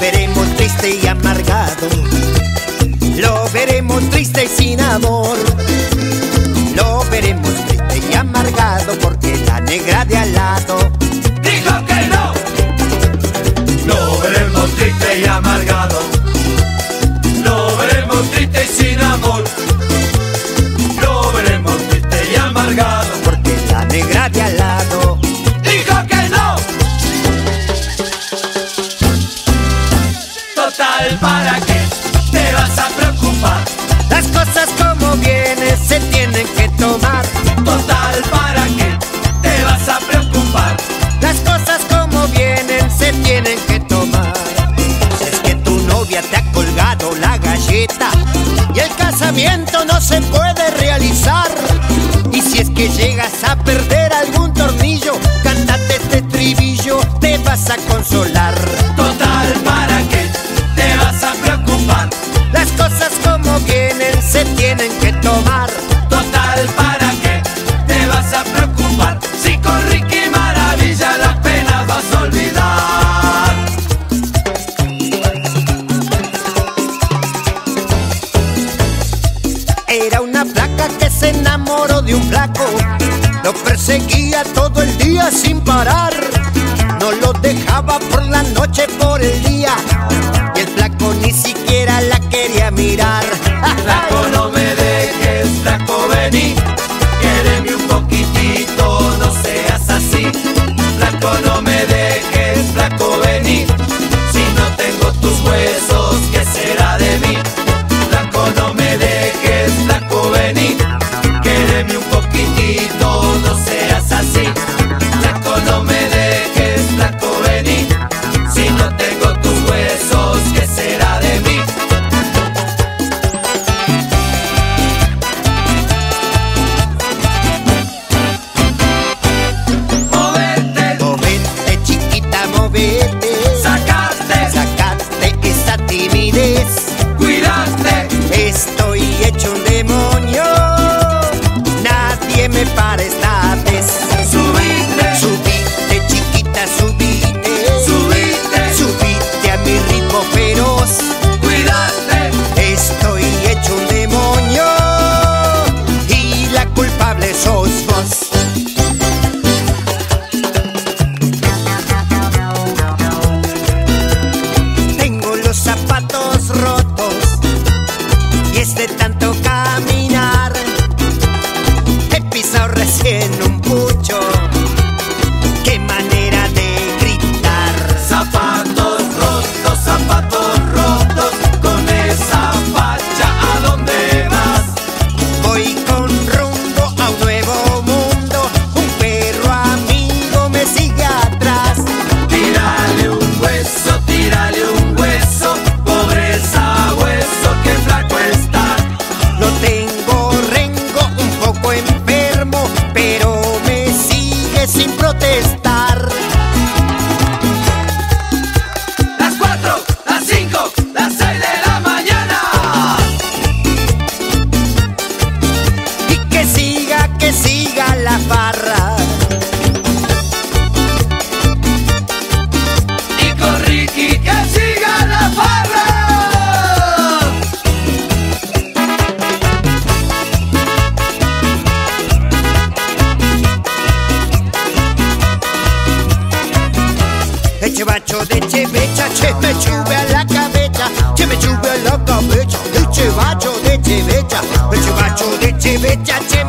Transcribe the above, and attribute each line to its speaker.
Speaker 1: Lo veremos triste y amargado, lo veremos triste y sin amor, lo veremos triste y amargado porque la negra de al lado
Speaker 2: dijo que no. Lo veremos triste y amargado, lo veremos triste y sin amor. a
Speaker 1: perder. Lo perseguía todo el día sin parar. No lo dejaba por la noche por el becha, che me sube a la cabeza, che me sube a la cabeza, de che bacho, de che becha, de che
Speaker 2: bacho, de che becha, che